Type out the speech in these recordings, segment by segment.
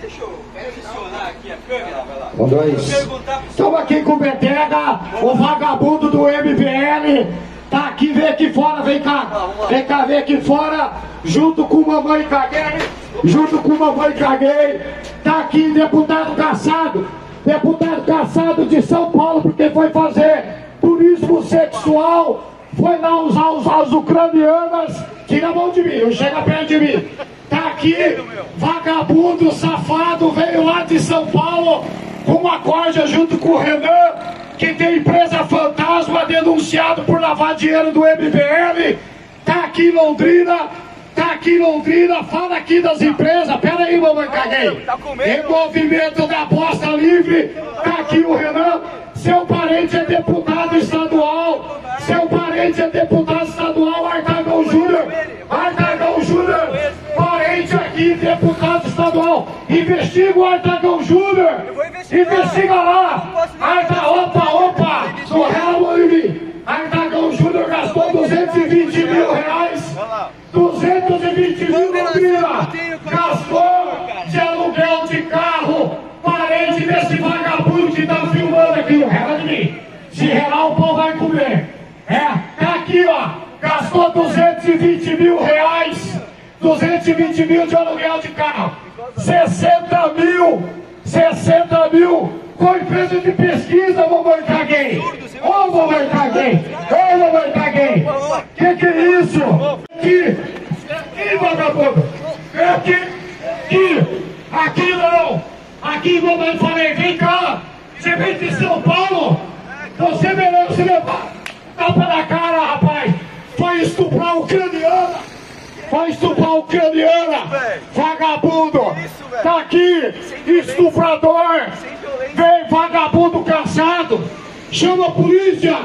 Deixa eu posicionar aqui a câmera, vai lá. Estamos aqui com o Betega, o vagabundo do MBL. Tá aqui, vem aqui fora, vem cá. Vem cá, vem aqui fora, junto com Mamãe Caguei. Junto com Mamãe Caguei. Tá aqui deputado Caçado. Deputado Caçado de São Paulo, porque foi fazer turismo sexual. Foi lá usar os, as ucranianas. Tira a mão de mim, não chega perto de mim. Tá aqui, vagabundo, safado, veio lá de São Paulo com uma corda junto com o Renan, que tem empresa fantasma denunciado por lavar dinheiro do MBL. Tá aqui em Londrina, tá aqui em Londrina, fala aqui das empresas. Pera aí, mamãe, caguei. Envolvimento da bosta livre, tá aqui o Renan. Seu parente é deputado estadual, seu parente é deputado estadual, Artagão Júnior. Deputado estadual. Investiga o Artagão Júnior. Investiga lá. Arta, opa, opa, do de mim. Artagão Júnior gastou 220 mil reais. 220 mil Londrina. Gastou de aluguel de carro. Parente desse vagabundo que tá filmando aqui. Rela de mim. Se relar, o pão vai comer. É, tá aqui, ó. Gastou 220 mil reais. 220 mil de aluguel de carro. 60 mil. 60 mil com empresa de pesquisa, mamãe caguei. Ô, oh, mamãe caguei. Ô, oh, mamãe caguei. Que que é isso? Aqui. Aqui, vagabundo. Aqui. Aqui. Aqui não. Aqui, mamãe, falei, vem cá. Você vem de São Paulo? Você merece levar tapa na cara, rapaz. Foi estuprar ucraniana. Foi estuprar ucraniana. Vagabundo. Tá aqui. Estuprador. Vem, vagabundo cansado. Chama a polícia.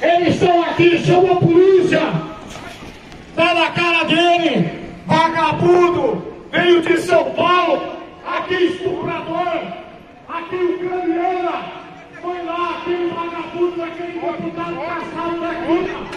Eles estão aqui. Chama a polícia. Tá na cara dele. Vagabundo. Veio de São Paulo. Aqui estuprador. Aqui ucraniana. Foi lá, aquele vagabundo, aquele deputado caçado daqui.